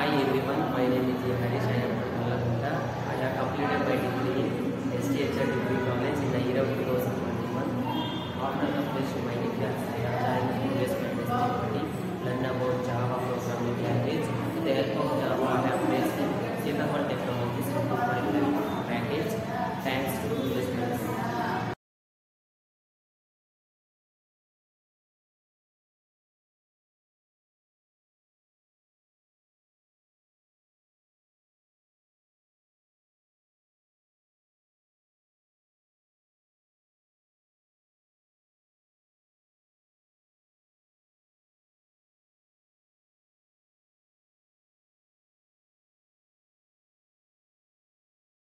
Hi everyone, my name is Harish. I am from Kolkata. I have completed my degree in STHR Degree College in the year of 2021. After completion my degree, I have joined the investment company, learn about Java programming language.